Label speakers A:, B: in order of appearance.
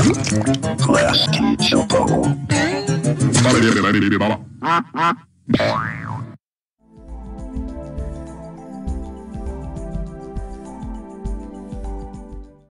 A: Class teacher.